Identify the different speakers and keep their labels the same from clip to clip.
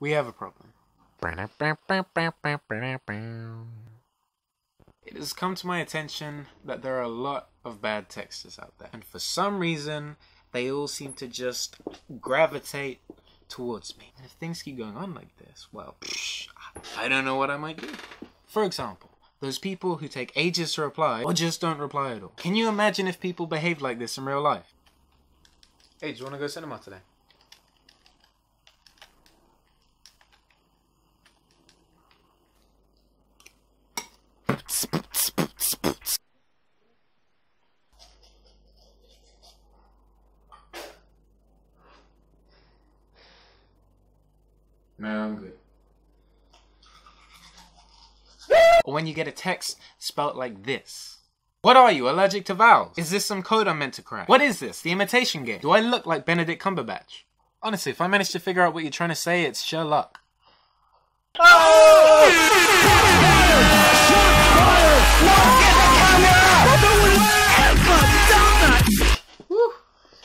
Speaker 1: we have a problem. It has come to my attention that there are a lot of bad texters out there, and for some reason, they all seem to just gravitate towards me. And if things keep going on like this, well, psh, I don't know what I might do. For example, those people who take ages to reply or just don't reply at all. Can you imagine if people behaved like this in real life? Hey, do you want to go cinema today? No, I'm good. When you get a text spelt like this. What are you, allergic to vowels? Is this some code I'm meant to crack? What is this, the imitation game? Do I look like Benedict Cumberbatch? Honestly, if I manage to figure out what you're trying to say, it's sheer luck.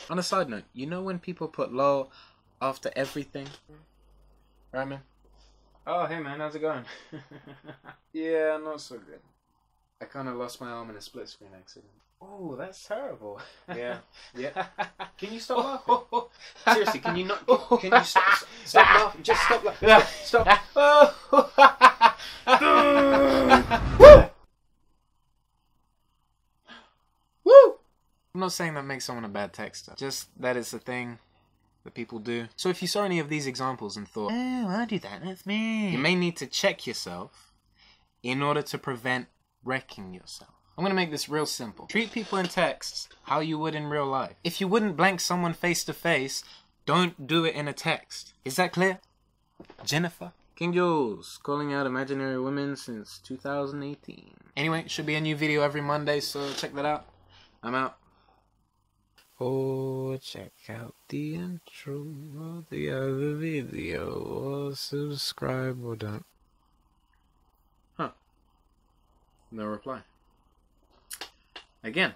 Speaker 1: On a side note, you know when people put lol after everything? Right, man? Oh, hey, man, how's it going? yeah, not so good. I kind of lost my arm in a split screen accident. Oh, that's terrible. Yeah, yeah. Can you stop laughing? Seriously, can you not? Can you stop? Stop laughing. Just stop laughing. Stop. Woo! Woo! I'm not saying that makes someone a bad texter. Just that it's a thing that people do. So if you saw any of these examples and thought, oh, I do that, that's me, you may need to check yourself in order to prevent wrecking yourself. I'm gonna make this real simple. Treat people in texts how you would in real life. If you wouldn't blank someone face to face, don't do it in a text. Is that clear? Jennifer? King Jules, calling out imaginary women since 2018. Anyway, should be a new video every Monday, so check that out. I'm out. Oh, check out the intro of the other video, or subscribe or don't. Huh. No reply. Again.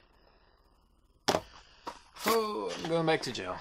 Speaker 1: Oh, I'm going back to jail.